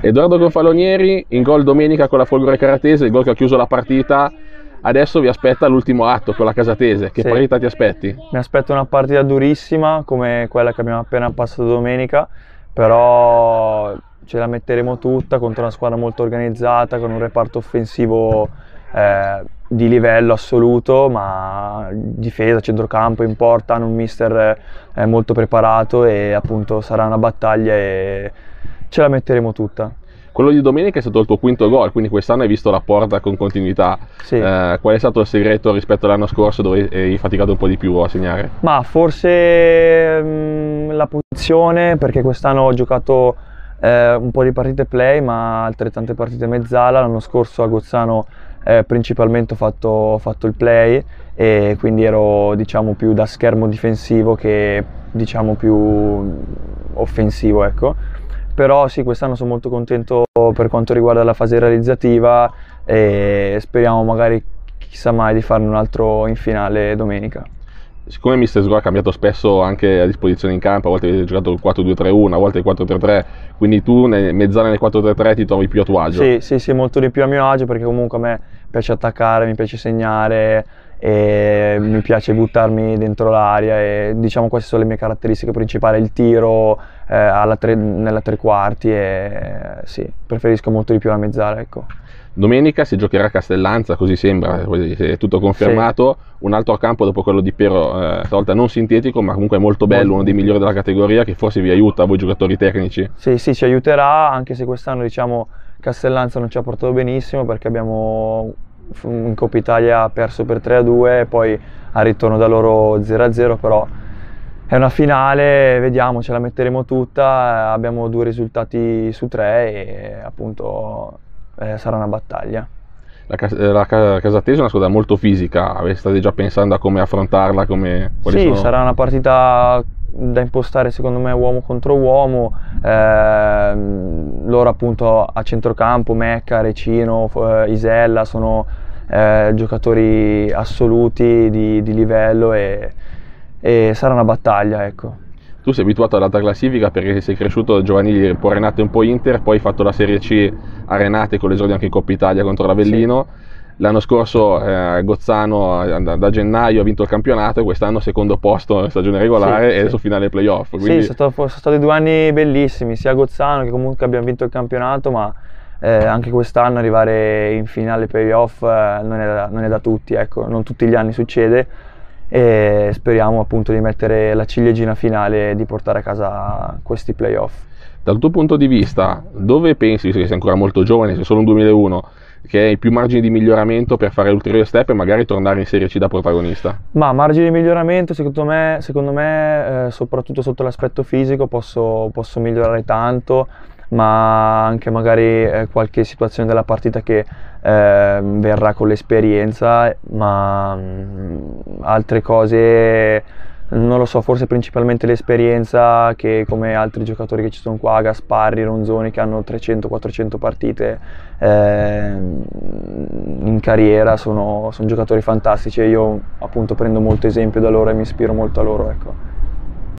Edoardo Gonfalonieri in gol domenica con la Folgore Caratese, il gol che ha chiuso la partita. Adesso vi aspetta l'ultimo atto con la Casatese. Che Sì. partita ti aspetti? Mi aspetto una partita durissima come quella che abbiamo appena passato domenica, però ce la metteremo tutta contro una squadra molto organizzata, con un reparto offensivo eh, di livello assoluto, ma difesa, centrocampo in porta, hanno un mister eh, molto preparato e appunto sarà una battaglia e ce la metteremo tutta. Quello di domenica è stato il tuo quinto gol, quindi quest'anno hai visto la porta con continuità. Sì. Eh, qual è stato il segreto rispetto all'anno scorso dove hai faticato un po' di più a segnare? Ma forse mm, la posizione, perché quest'anno ho giocato eh, un po' di partite play, ma altrettante partite mezzala. L'anno scorso a Gozzano eh, principalmente ho fatto, ho fatto il play e quindi ero diciamo più da schermo difensivo che diciamo più offensivo, ecco. Però sì, quest'anno sono molto contento per quanto riguarda la fase realizzativa e speriamo magari chissà mai di farne un altro in finale domenica. Siccome Mister Sgor ha cambiato spesso anche a disposizione in campo, a volte avete giocato il 4-2-3-1, a volte il 4-3-3, quindi tu nel mezzana nel 4-3-3 ti trovi più a tuo agio. Sì, sì, sì, molto di più a mio agio perché comunque a me piace attaccare, mi piace segnare e mi piace buttarmi dentro l'aria e diciamo queste sono le mie caratteristiche principali, il tiro eh, tre- nella tre quarti e sì, preferisco molto di più la mezzala, ecco. Domenica si giocherà a Castellanza, così sembra, è tutto confermato. Un altro campo dopo quello di Pero, eh, stavolta non sintetico, ma comunque molto bello, uno dei migliori della categoria, che forse vi aiuta voi giocatori tecnici. Sì, sì, ci aiuterà, anche se quest'anno diciamo Castellanza non ci ha portato benissimo perché abbiamo in Coppa Italia perso per 3-2 e poi al ritorno da loro 0-0, però è una finale, vediamo, ce la metteremo tutta, abbiamo due risultati su tre e appunto eh, sarà una battaglia. La, eh, la Ca- Casatese è una squadra molto fisica, state già pensando a come affrontarla, come... Sì, sono- sarà una partita da impostare secondo me uomo contro uomo, ehm, loro appunto a centrocampo, Mecca, Recino, eh, Isella sono eh, giocatori assoluti di, di livello e, e sarà una battaglia ecco. Tu sei abituato all'alta classifica perché sei cresciuto giovanili un po' Renate e un po' Inter, poi hai fatto la Serie C a Renate con l'esordio anche in Coppa Italia contro l'Avellino. L'anno scorso eh, Gozzano eh, da, da gennaio ha vinto il campionato e quest'anno secondo posto in stagione regolare Sì, e adesso sì. finale playoff. Sì, Quindi sono, stato- sono stati due anni bellissimi, sia Gozzano che comunque abbiamo vinto il campionato, ma eh, anche quest'anno arrivare in finale playoff eh, non, è da, non è da tutti, ecco, non tutti gli anni succede e speriamo appunto di mettere la ciliegina finale e di portare a casa questi playoff. dal tuo punto di vista, dove pensi, visto che sei ancora molto giovane, sei solo un 2001, che hai più margini di miglioramento per fare ulteriori step e magari tornare in Serie C da protagonista? Ma margine di miglioramento, secondo me, secondo me eh, soprattutto sotto l'aspetto fisico, posso, posso migliorare tanto, ma anche magari eh, qualche situazione della partita che eh, verrà con l'esperienza, ma mm, altre cose non lo so, forse principalmente l'esperienza che come altri giocatori che ci sono qua, Gasparri, Ronzoni, che hanno 300-400 partite eh, in carriera, sono, sono giocatori fantastici e io appunto prendo molto esempio da loro e mi ispiro molto a loro. Ecco.